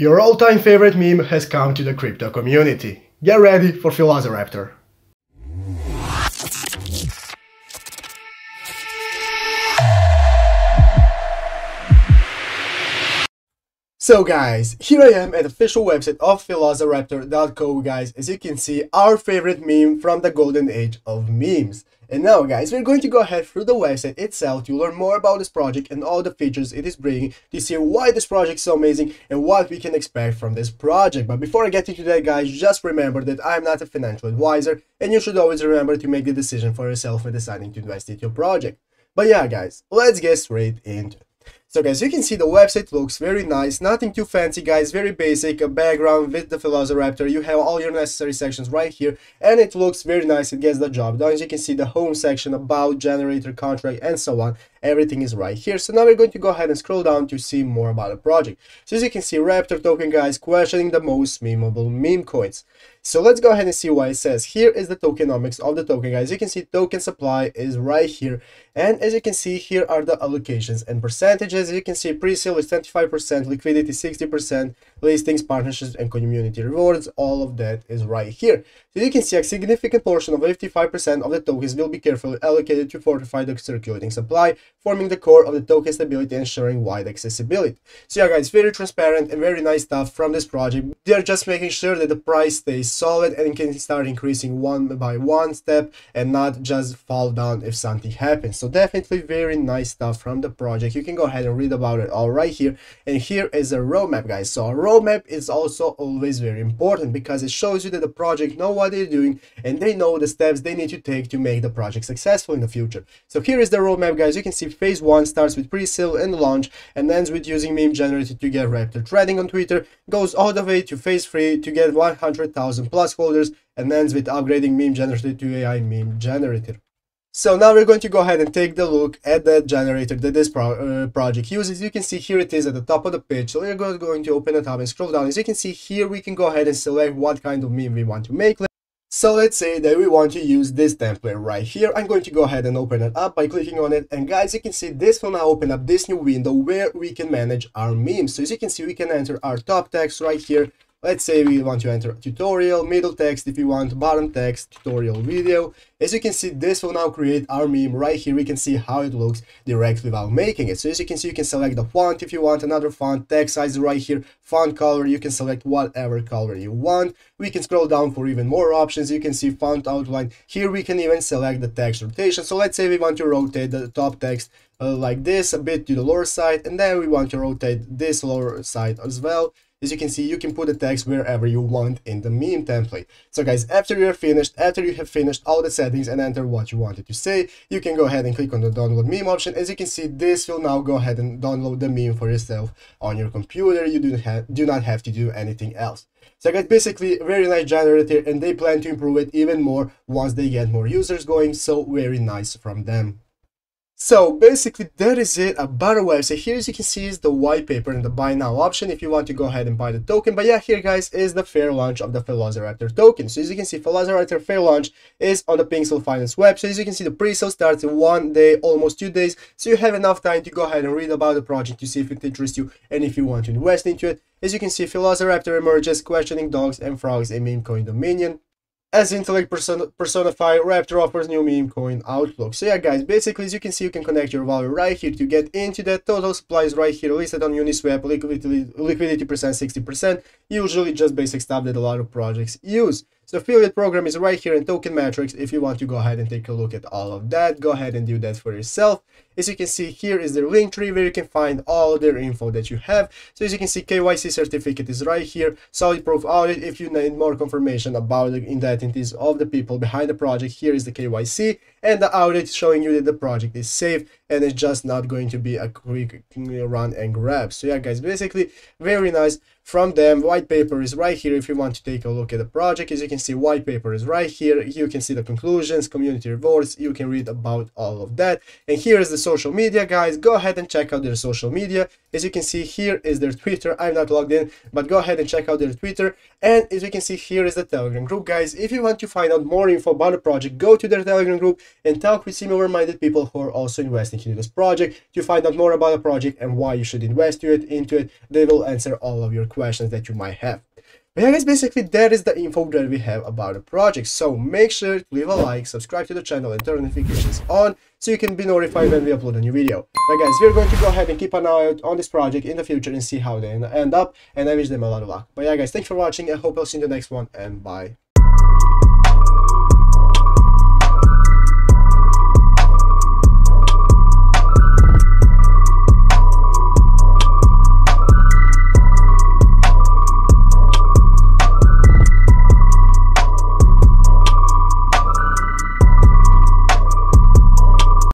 Your all-time favorite meme has come to the crypto community. Get ready for Philosoraptor. So guys, here I am at official website of Philosoraptor.co guys. As you can see, our favorite meme from the golden age of memes. And now guys, we're going to go ahead through the website itself to learn more about this project and all the features it is bringing to see why this project is so amazing and what we can expect from this project. But before I get into that guys, just remember that I'm not a financial advisor and you should always remember to make the decision for yourself when deciding to invest in your project. But yeah guys, let's get straight into it. So guys, you can see the website looks very nice, nothing too fancy guys, very basic, a background with the Philosoraptor, you have all your necessary sections right here, and it looks very nice, it gets the job done. As you can see the home section, about, generator, contract, and so on, everything is right here. So now we're going to go ahead and scroll down to see more about the project. So as you can see, Raptor token guys, questioning the most memeable meme coins. So let's go ahead and see why it says. Here is the tokenomics of the token, guys. You can see token supply is right here. And as you can see, here are the allocations and percentages. You can see pre-sale is 25%, liquidity 60%, listings, partnerships, and community rewards. All of that is right here. So you can see a significant portion of 55% of the tokens will be carefully allocated to fortify the circulating supply, forming the core of the token stability and ensuring wide accessibility. So yeah guys, very transparent and very nice stuff from this project. They're just making sure that the price stays solid and can start increasing one by one step and not just fall down if something happens. So definitely very nice stuff from the project. You can go ahead and read about it all right here. And here is a roadmap guys. So a roadmap is also always very important because it shows you that the project know what they're doing and they know the steps they need to take to make the project successful in the future. So here is the roadmap guys. You can see phase one starts with pre-sale and launch and ends with using meme generator to get Raptor trading on Twitter, goes all the way to phase three to get 100,000 plus holders and ends with upgrading meme generator to AI meme generator. So now we're going to go ahead and take the look at the generator that this pro uh, project uses. You can see here it is at the top of the page. So we're going to open it up and scroll down. As you can see here, we can go ahead and select what kind of meme we want to make. So let's say that we want to use this template right here. I'm going to go ahead and open it up by clicking on it. And guys, you can see this will now open up this new window where we can manage our memes. So as you can see, we can enter our top text right here Let's say we want to enter tutorial, middle text if you want, bottom text, tutorial video. As you can see, this will now create our meme right here. We can see how it looks directly while making it. So as you can see, you can select the font if you want, another font, text size right here, font color, you can select whatever color you want. We can scroll down for even more options. You can see font outline. Here we can even select the text rotation. So let's say we want to rotate the top text uh, like this a bit to the lower side and then we want to rotate this lower side as well as you can see, you can put the text wherever you want in the meme template. So guys, after you're finished, after you have finished all the settings and enter what you wanted to say, you can go ahead and click on the download meme option. As you can see, this will now go ahead and download the meme for yourself on your computer. You do, have, do not have to do anything else. So guys, basically very nice generator and they plan to improve it even more once they get more users going. So very nice from them. So basically that is it about our website. Here as you can see is the white paper and the buy now option if you want to go ahead and buy the token. But yeah, here guys is the fair launch of the Philosoraptor token. So as you can see, Philosoraptor fair launch is on the Pinksale Finance web. So as you can see, the pre-sale starts in one day, almost two days. So you have enough time to go ahead and read about the project to see if it interests you and if you want to invest into it. As you can see, Philosoraptor emerges questioning dogs and frogs in meme coin dominion as intellect person personify raptor offers new meme coin outlook. So yeah guys basically as you can see you can connect your wallet right here to get into that total supplies right here listed on uniswap liquidity liquidity percent 60 percent usually just basic stuff that a lot of projects use so affiliate program is right here in token metrics if you want to go ahead and take a look at all of that go ahead and do that for yourself. As you can see here is their link tree where you can find all their info that you have. So as you can see kyc certificate is right here. Solid proof audit if you need more confirmation about the identities of the people behind the project here is the kyc and the audit showing you that the project is safe and it's just not going to be a quick run and grab. So yeah guys basically very nice from them. White paper is right here if you want to take a look at the project. As you can see white paper is right here. You can see the conclusions community rewards you can read about all of that. And here is the social media guys. Go ahead and check out their social media. As you can see here is their twitter. I'm not logged in but go ahead and check out their twitter. And as you can see here is the telegram group guys. If you want to find out more info about the project go to their telegram group and talk with similar-minded people who are also investing into this project to find out more about the project and why you should invest into it. Into it, they will answer all of your questions that you might have. But yeah guys, basically that is the info that we have about the project. So make sure to leave a like, subscribe to the channel and turn notifications on so you can be notified when we upload a new video. But guys, we're going to go ahead and keep an eye out on this project in the future and see how they end up. And I wish them a lot of luck. But yeah guys, thanks for watching. I hope I'll see you in the next one and bye.